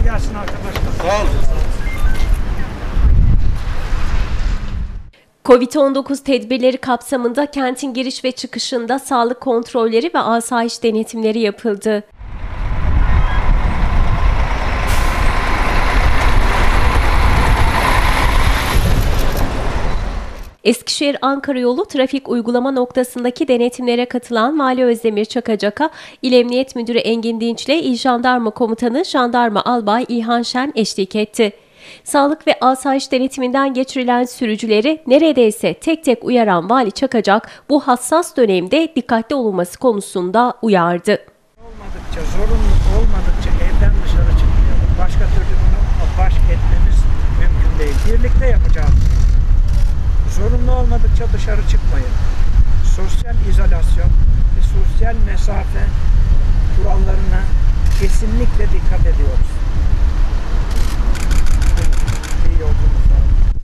Kolay gelsin arkadaşlar. Sağ olun. Covid-19 tedbirleri kapsamında kentin giriş ve çıkışında sağlık kontrolleri ve asayiş denetimleri yapıldı. Eskişehir-Ankara yolu trafik uygulama noktasındaki denetimlere katılan Vali Özdemir Çakacak'a İl Emniyet Müdürü Engin Dinç'le İl Jandarma Komutanı Jandarma Albay İlhan Şen eşlik etti. Sağlık ve asayiş denetiminden geçirilen sürücüleri neredeyse tek tek uyaran Vali Çakacak bu hassas dönemde dikkatli olunması konusunda uyardı. Olmadıkça, zorunlu olmadıkça evden dışarı çıkmayalım. Başka türlü bunu baş etmemiz mümkün değil. Birlikte yapacağız. Olmadıkça dışarı çıkmayın. Sosyal izolasyon ve sosyal mesafe kurallarına kesinlikle dikkat ediyoruz. İyi yolculuklar.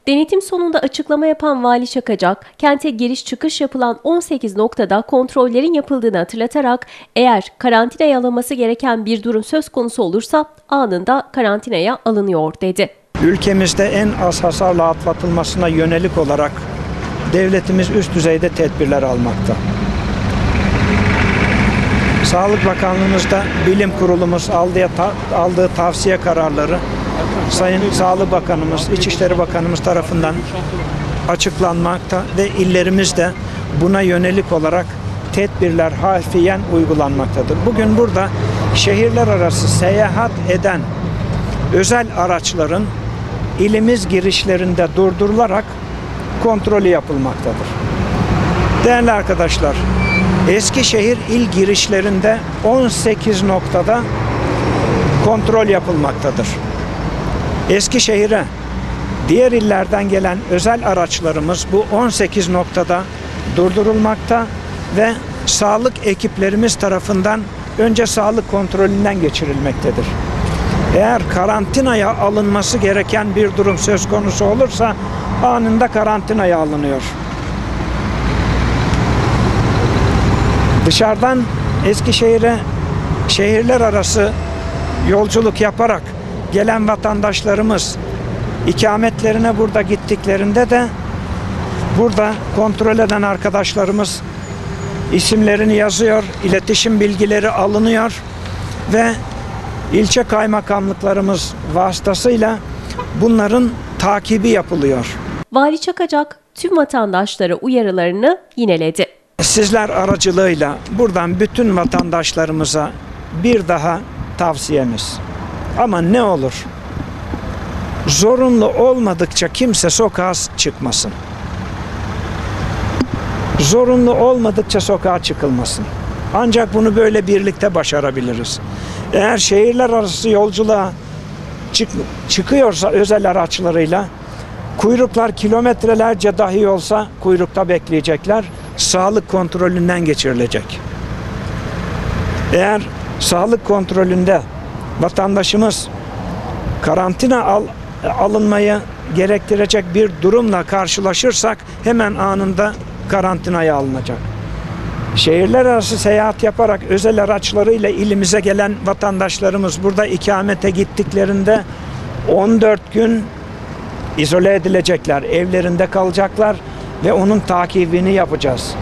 Denetim sonunda açıklama yapan Vali Çakacak, kente giriş çıkış yapılan 18 noktada kontrollerin yapıldığını hatırlatarak eğer karantinaya alınması gereken bir durum söz konusu olursa anında karantinaya alınıyor dedi. Ülkemizde en az hasarla atlatılmasına yönelik olarak devletimiz üst düzeyde tedbirler almakta. Sağlık Bakanlığımızda bilim kurulumuz aldığı, ta- aldığı tavsiye kararları Sayın Sağlık Bakanımız, İçişleri Bakanımız tarafından açıklanmakta ve illerimiz de buna yönelik olarak tedbirler harfiyen uygulanmaktadır. Bugün burada şehirler arası seyahat eden özel araçların ilimiz girişlerinde durdurularak kontrolü yapılmaktadır. Değerli arkadaşlar, Eskişehir il girişlerinde 18 noktada kontrol yapılmaktadır. Eskişehir'e diğer illerden gelen özel araçlarımız bu 18 noktada durdurulmakta ve sağlık ekiplerimiz tarafından önce sağlık kontrolünden geçirilmektedir. Eğer karantinaya alınması gereken bir durum söz konusu olursa anında karantinaya alınıyor. Dışarıdan Eskişehir'e şehirler arası yolculuk yaparak gelen vatandaşlarımız ikametlerine burada gittiklerinde de burada kontrol eden arkadaşlarımız isimlerini yazıyor, iletişim bilgileri alınıyor ve ilçe kaymakamlıklarımız vasıtasıyla bunların takibi yapılıyor. Vali Çakacak tüm vatandaşlara uyarılarını yineledi. Sizler aracılığıyla buradan bütün vatandaşlarımıza bir daha tavsiyemiz. Ama ne olur? Zorunlu olmadıkça kimse sokağa çıkmasın. Zorunlu olmadıkça sokağa çıkılmasın. Ancak bunu böyle birlikte başarabiliriz. Eğer şehirler arası yolculuğa çık- çıkıyorsa özel araçlarıyla kuyruklar kilometrelerce dahi olsa kuyrukta bekleyecekler. Sağlık kontrolünden geçirilecek. Eğer sağlık kontrolünde vatandaşımız karantina al, alınmayı gerektirecek bir durumla karşılaşırsak hemen anında karantinaya alınacak. Şehirler arası seyahat yaparak özel araçlarıyla ilimize gelen vatandaşlarımız burada ikamete gittiklerinde 14 gün izole edilecekler, evlerinde kalacaklar ve onun takibini yapacağız.